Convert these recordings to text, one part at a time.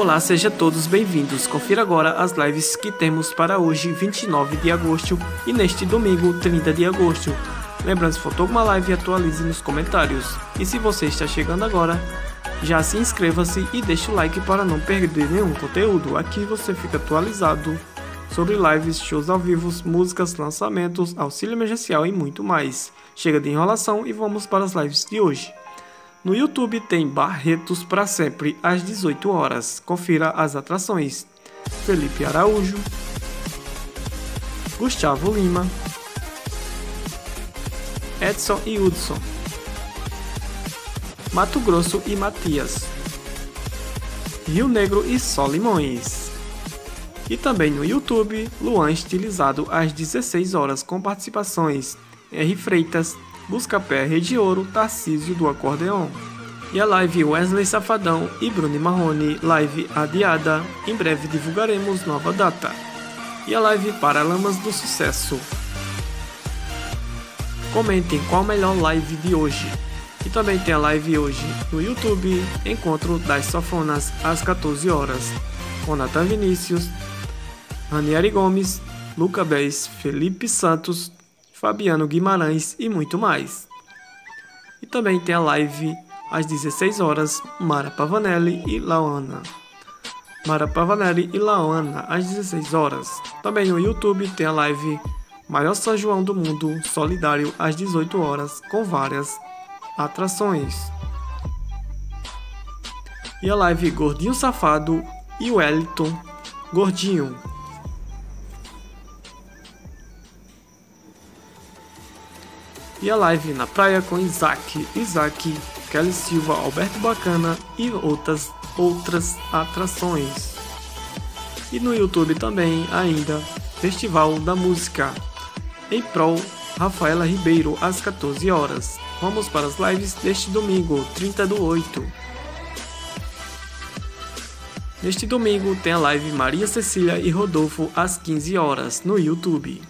Olá, sejam todos bem-vindos. Confira agora as lives que temos para hoje, 29 de agosto, e neste domingo, 30 de agosto. Lembrando, se faltou alguma live, atualize nos comentários. E se você está chegando agora, já se inscreva-se e deixe o like para não perder nenhum conteúdo. Aqui você fica atualizado sobre lives, shows ao vivo, músicas, lançamentos, auxílio emergencial e muito mais. Chega de enrolação e vamos para as lives de hoje. No YouTube tem Barretos para sempre às 18 horas. Confira as atrações. Felipe Araújo, Gustavo Lima, Edson e Hudson, Mato Grosso e Matias, Rio Negro e Solimões. E também no YouTube, Luan Estilizado às 16 horas com participações R. Freitas, Buscapé Rede Ouro, Tarcísio do Acordeon. E a live Wesley Safadão e Bruno Marrone, live adiada. Em breve divulgaremos nova data. E a live Paralamas do Sucesso. Comentem qual a melhor live de hoje. E também tem a live hoje no YouTube, Encontro das Sofonas às 14 horas, com Nathan Vinícius, Ranieri Gomes, Luca Bez, Felipe Santos, Fabiano Guimarães e muito mais. E também tem a live às 16 horas, Mara Pavanelli e Laana. Mara Pavanelli e Laana às 16 horas. Também no YouTube tem a live Maior São João do Mundo Solidário às 18 horas, com várias atrações. E a live Gordinho Safado e Wellington Gordinho e a live na praia com Isaac, Isaac, Kelly Silva, Alberto Bacana e outras outras atrações. E no YouTube também ainda Festival da Música em prol Rafaela Ribeiro às 14 horas. Vamos para as lives deste domingo, 30 do 8. Neste domingo tem a live Maria Cecília e Rodolfo às 15 horas no YouTube.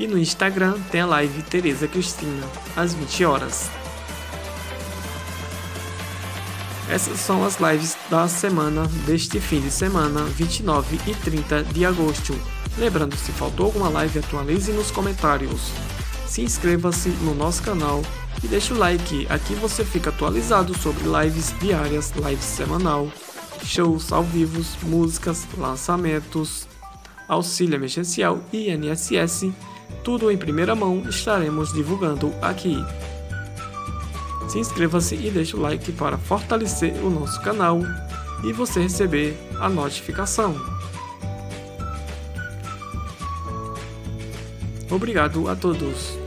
E no Instagram tem a live Tereza Cristina, às 20 horas. Essas são as lives da semana deste fim de semana, 29 e 30 de agosto. Lembrando, se faltou alguma live, atualize nos comentários. Se inscreva-se no nosso canal e deixe o like. Aqui você fica atualizado sobre lives diárias, lives semanal, shows ao vivo, músicas, lançamentos, auxílio emergencial e INSS tudo em primeira mão estaremos divulgando aqui. Se inscreva-se e deixe o like para fortalecer o nosso canal e você receber a notificação. Obrigado a todos.